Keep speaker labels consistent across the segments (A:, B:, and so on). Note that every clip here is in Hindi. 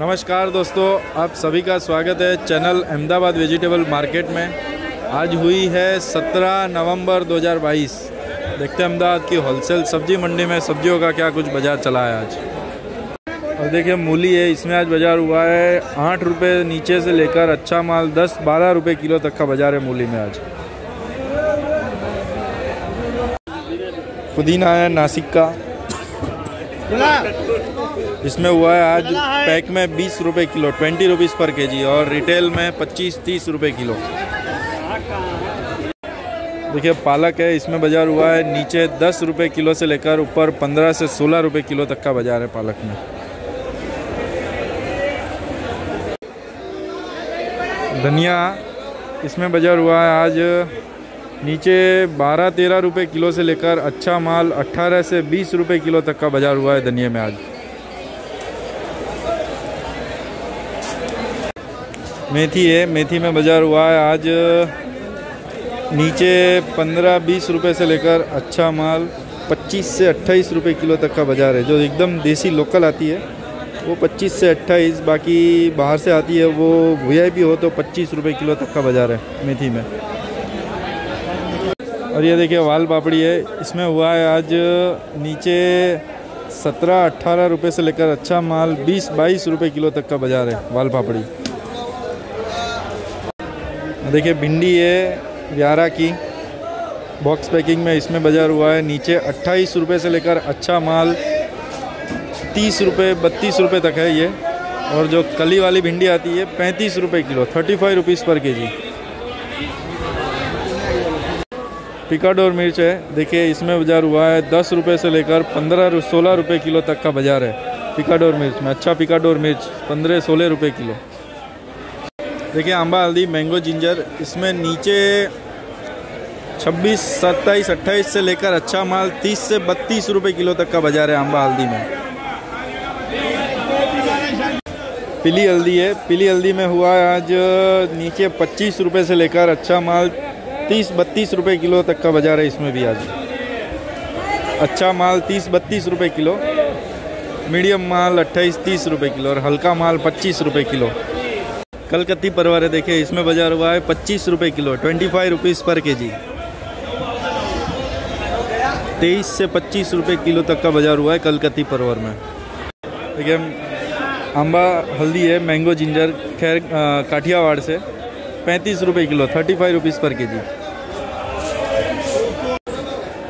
A: नमस्कार दोस्तों, आप सभी का स्वागत है चैनल अहमदाबाद वेजिटेबल मार्केट में। आज हुई है 17 नवंबर 2022 देखते हैं अहमदाबाद की होलसेल सब्ज़ी मंडी में सब्जियों का क्या कुछ बाज़ार चला है आज। और देखिए, मूली है, इसमें आज बाज़ार हुआ है आठ रुपये नीचे से लेकर अच्छा माल, दस बारह रुपये किलो तक का बाज़ार है मूली में आज। पुदीना है, नासिक का। इसमें हुआ है आज पैक में बीस रुपए किलो, ट्वेंटी रुपीज़ पर केजी और रिटेल में पच्चीस, तीस रुपए किलो। देखिए, पालक है, इसमें बाज़ार हुआ है, नीचे दस रुपए किलो से लेकर ऊपर पंद्रह से सोलह रुपए किलो तक का बाज़ार है पालक में। धनिया, इसमें बाज़ार हुआ है आज नीचे 12-13 रुपए किलो से लेकर अच्छा माल 18 से 20 रुपए किलो तक का बाज़ार हुआ है धनिया में आज। मेथी है, मेथी में बाज़ार हुआ है आज। नीचे 15-20 रुपए से लेकर अच्छा माल 25 से 28 रुपए किलो तक का बाज़ार है, जो एकदम देसी लोकल आती है। वो 25 से 28 बाकी बाहर से आती है, वो वी हो तो 25 रुपए किलो तक का बाज़ार है मेथी में। और ये देखिए, वाल पापड़ी है, इसमें हुआ है आज नीचे सत्रह अट्ठारह रुपये से लेकर अच्छा माल बीस बाईस रुपये किलो तक का बाज़ार है, वाल पापड़ी। देखिए, भिंडी है, ग्यारह की। बॉक्स पैकिंग में इसमें बाज़ार हुआ है। नीचे अट्ठाईस रुपये से लेकर अच्छा माल तीस रुपये बत्तीस रुपये तक है ये। और जो कली वाली भिंडी आती है, पैंतीस रुपये kilo thirty five rupees per K जी पिकाडोर मिर्च है। देखिए, इसमें बाज़ार हुआ है। दस रुपये से लेकर पंद्रह सोलह रुपये किलो तक का बाज़ार है। पिकाडोर मिर्च में अच्छा पिकाडोर मिर्च, पंद्रह, सोलह रुपये किलो। देखिए, आंबा, हल्दी, मैंगो, जिंजर, इसमें नीचे छब्बीस, सत्ताईस, अट्ठाईस से लेकर अच्छा माल तीस से बत्तीस रुपये किलो तक का बाज़ार है आंबा, हल्दी में। पीली हल्दी है। पीली हल्दी में हुआ है आज नीचे पच्चीस रुपये से लेकर अच्छा माल तीस, बत्तीस रुपये किलो तक का बाज़ार है इसमें भी आज। अच्छा माल तीस, बत्तीस रुपये किलो, मीडियम माल अट्ठाईस, तीस रुपये किलो और हल्का माल पच्चीस रुपये किलो। कलकत्ती परवर, देखिए, इसमें बाज़ार हुआ है पच्चीस रुपये kilo, twenty five rupees per K जी तेईस से पच्चीस रुपये किलो तक का बाज़ार हुआ है कलकत्ती परवर में। देखिए अम्बा हल्दी है, मैंगो, जिंजर, खैर काठियावाड़ से पैंतीस रुपये kilo, thirty five rupees per K जी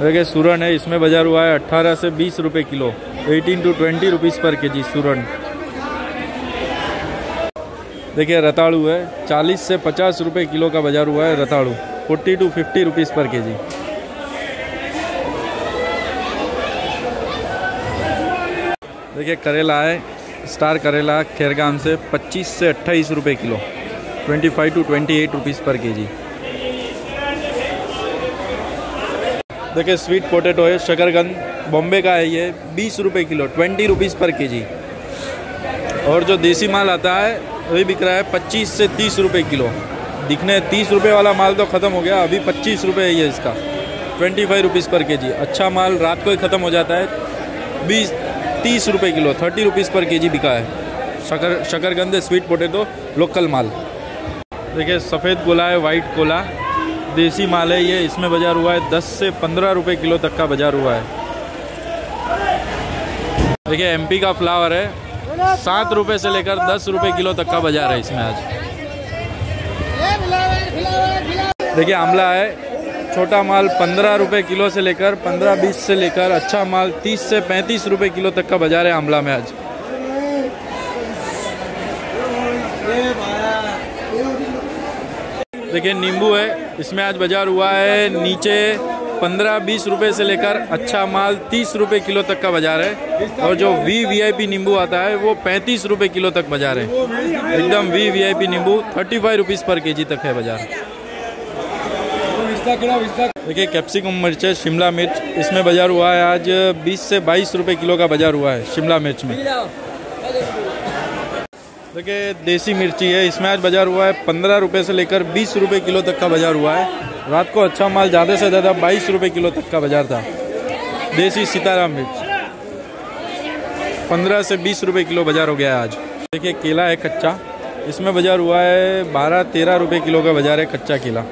A: देखिए, सूरन है, इसमें बाज़ार हुआ है 18 से बीस रुपये kilo 18 to 20 rupees per K जी सूरन। देखिए रताड़ू है। 40 से 50 रुपए किलो का बाज़ार हुआ है रताड़ू 40 टू 50 रुपीज़ पर केजी। देखिए, करेला है, स्टार करेला खेरगाम से 25 से 28 रुपए किलो। 25 टू 28 रुपीज़ पर केजी। देखिए, स्वीट पोटैटो है, शकरगंद, बॉम्बे का है ये, बीस रुपये kilo, twenty rupees per KG. और जो देसी माल आता है वही बिक रहा है पच्चीस से तीस रुपये किलो। दिखने तीस रुपये वाला माल तो ख़त्म हो गया, अभी पच्चीस रुपये है ये इसका। Twenty five rupees per K जी अच्छा माल रात को ही ख़त्म हो जाता है। बीस, तीस रुपये kilo, thirty rupees per K G बिका है। शकर, शकरगंद स्वीट पोटेटो, लोकल माल। देखिए, सफ़ेद गोला है वाइट कोला। देसी माल है ये, इसमें बाज़ार हुआ है 10 से 15 रुपए किलो तक का बाज़ार हुआ है। देखिए एमपी का फ्लावर है। सात रुपए से लेकर दस रुपए किलो तक का बाज़ार है इसमें आज। देखिए आमला है। छोटा माल पंद्रह रुपए किलो से लेकर, पंद्रह बीस से लेकर अच्छा माल तीस से पैंतीस रुपए किलो तक का बाज़ार है आमला में आज। देखिए, नींबू है। इसमें आज बाज़ार हुआ है नीचे पंद्रह बीस रुपए से लेकर अच्छा माल तीस रुपए किलो तक का बाज़ार है। और जो वी वी आई पी नींबू आता है, वो पैंतीस रुपए किलो तक बाज़ार है। एकदम वी वी आई पी नींबू thirty five rupees per K G तक है बाज़ार। देखिए कैप्सिकम मिर्च है, शिमला मिर्च। इसमें बाज़ार हुआ है आज बीस से बाईस रुपए किलो का बाज़ार हुआ है, शिमला मिर्च में। देखिए, देसी मिर्ची है। इसमें आज बाज़ार हुआ है पंद्रह रुपये से लेकर बीस रुपये किलो तक का बाज़ार हुआ है। रात को अच्छा माल ज़्यादा से ज़्यादा बाईस रुपये किलो तक का बाज़ार था। देसी सीताराम मिर्च। पंद्रह से बीस रुपये किलो बाज़ार हो गया आज। देखिए, केला है कच्चा। इसमें बाज़ार हुआ है बारह, तेरह रुपए किलो का बाज़ार है कच्चा केला।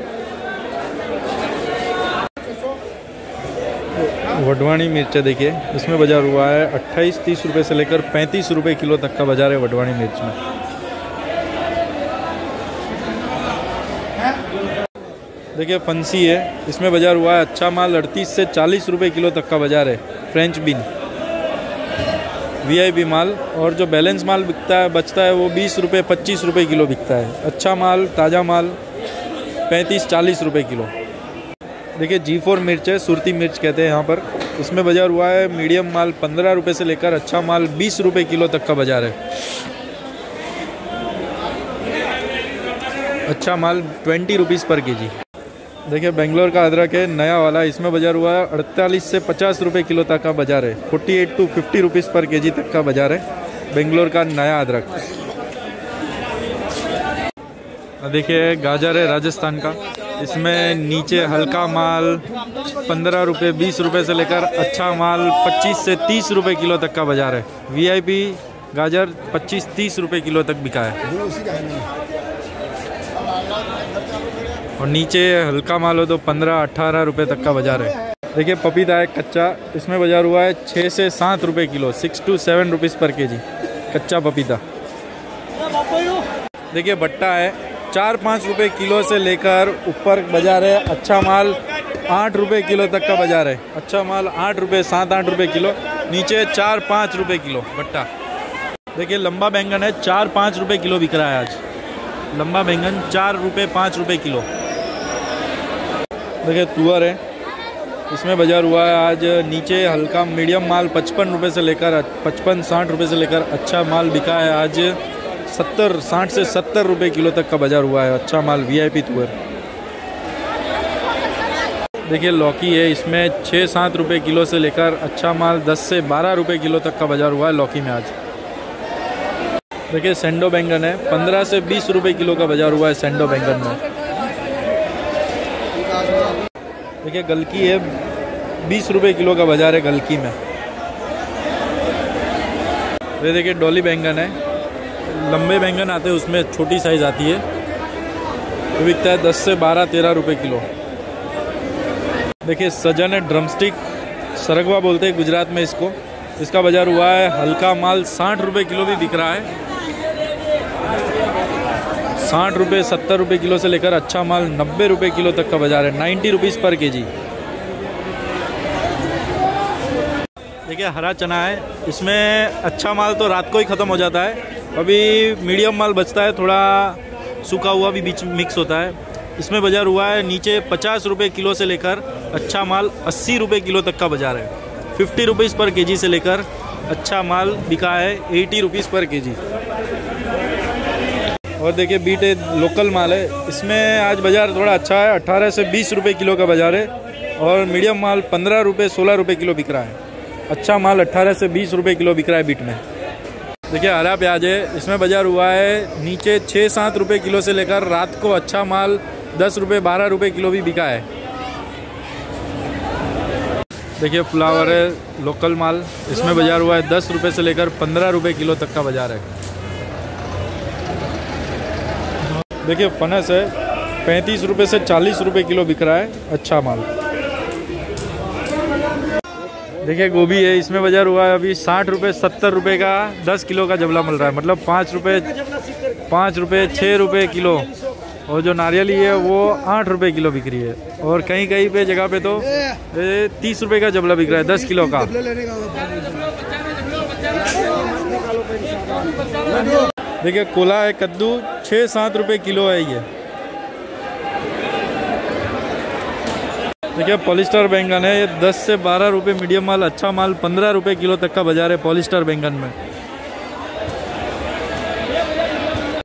A: वडवाणी मिर्च देखिए। इसमें बाज़ार हुआ है अट्ठाईस, तीस रुपए से लेकर पैंतीस रुपए किलो तक का बाज़ार है वडवाणी मिर्च में। देखिए, फंसी है। इसमें बाज़ार हुआ है अच्छा माल, अड़तीस से चालीस रुपए किलो तक का बाज़ार है, फ्रेंच बीन। वीआईपी माल, और जो बैलेंस माल बिकता है, बचता है, वो बीस रुपये पच्चीस रुपये किलो बिकता है। अच्छा माल, ताज़ा माल, पैंतीस, चालीस रुपये किलो। देखिए जी फोर मिर्च है, सुरती मिर्च कहते हैं यहाँ पर। इसमें बाज़ार हुआ है, मीडियम माल पंद्रह रुपये से लेकर अच्छा माल बीस रुपये किलो तक का बाज़ार है। अच्छा माल ट्वेंटी रुपीज़ पर केजी। देखिए, बेंगलोर का अदरक है, नया वाला, इसमें बाज़ार हुआ है अड़तालीस से पचास रुपये किलो तक का बाज़ार है। Forty eight to fifty rupees per KG तक का बाज़ार है, बेंगलोर का नया अदरक। देखिए, गाजर है राजस्थान का, इसमें नीचे हल्का माल, पंद्रह रुपये बीस रुपये से लेकर अच्छा माल, पच्चीस से तीस रुपये किलो तक का बाज़ार है। वीआईपी गाजर पच्चीस तीस रुपये किलो तक बिका है। और नीचे हल्का माल हो तो पंद्रह अट्ठारह रुपये तक का बाज़ार है। देखिए, पपीता है, कच्चा। इसमें बाज़ार हुआ है छः से सात रुपये kilo six to seven rupees per K G कच्चा पपीता। देखिए भट्टा है, चार पाँच रुपये किलो से लेकर ऊपर बाज़ार है। अच्छा माल, आठ रुपये किलो तक का बाज़ार है। अच्छा माल, आठ रुपये सात, आठ रुपये किलो। नीचे चार, पाँच रुपये किलो भट्टा देखिए, लंबा बैंगन है, चार, पाँच रुपये किलो बिक रहा है आज। लंबा बैंगन, चार रुपये पाँच रुपये किलो। देखिए, तुअर है। इसमें बाज़ार हुआ है आज नीचे हल्का मीडियम माल पचपन रुपये से लेकर पचपन साठ रुपये से लेकर अच्छा माल बिका है। आज सत्तर साठ से सत्तर रुपये किलो तक का बाज़ार हुआ है। अच्छा माल वीआईपी तुअर। देखिए, लौकी है। इसमें छः सात रुपये किलो से लेकर अच्छा माल दस से बारह रुपये किलो तक का बाज़ार हुआ है लौकी में आज। देखिए, सेंडो बैंगन है। पंद्रह से बीस रुपये किलो का बाज़ार हुआ है सेंडो बैंगन में। देखिए, गलकी है, बीस रुपये किलो का बाज़ार है गलकी में। ये देखिए, डॉली बैंगन है। लंबे बैंगन आते हैं, उसमें छोटी साइज़ आती है। वो बिकता है दस से बारह, तेरह रुपये किलो। देखिए, सजन है ड्रमस्टिक सरगवा बोलते हैं गुजरात में इसको। इसका बाज़ार हुआ है, हल्का माल साठ रुपये किलो भी बिक रहा है। साठ रुपये, सत्तर रुपये किलो से लेकर अच्छा माल नब्बे रुपये किलो तक का बाज़ार है। नाइन्टी रुपीज़ पर के जी देखिए, हरा चना है। इसमें अच्छा माल तो रात को ही ख़त्म हो जाता है। अभी मीडियम माल बचता है, थोड़ा सूखा हुआ भी बीच मिक्स होता है। इसमें बाज़ार हुआ है, नीचे पचास रुपये किलो से लेकर अच्छा माल अस्सी रुपये किलो तक का बाज़ार है। फिफ्टी रुपीज़ पर केजी से लेकर अच्छा माल बिका है, एटी रुपीज़ पर केजी। और देखिए बीट लोकल माल है। इसमें आज बाज़ार थोड़ा अच्छा है। अट्ठारह से बीस रुपये किलो का बाज़ार है और मीडियम माल पंद्रह रुपये सोलह रुपये किलो बिक रहा है। अच्छा माल अट्ठारह से बीस रुपये किलो बिक रहा है बीट में। देखिए हरा प्याज है। इसमें बाज़ार हुआ है नीचे छः सात रुपये किलो से लेकर रात को अच्छा माल दस रुपये बारह रुपये किलो भी बिका है। देखिए फ्लावर है लोकल माल। इसमें बाज़ार हुआ है दस रुपये से लेकर पंद्रह रुपये किलो तक का बाज़ार है। देखिए, फनस है। पैंतीस रुपये से चालीस रुपये किलो बिक रहा है। अच्छा माल। देखिए, गोभी है, इसमें बाज़ार हुआ है अभी साठ रुपये सत्तर रुपये का, दस किलो का जबला मिल रहा है। मतलब पाँच रुपये पाँच रुपये छः रुपये किलो। और जो नारियली है, वो आठ रुपये किलो बिक रही है। और कहीं कहीं पे, जगह पे तो तीस रुपये का जबला बिक रहा है, दस किलो का। देखिए, कोला है, कद्दू छः सात रुपये किलो है ये। देखिए, पॉलिस्टर बैंगन है, ये दस से बारह रुपये मीडियम माल अच्छा माल, पंद्रह रुपये किलो तक का बाज़ार है पॉलिस्टर बैंगन में।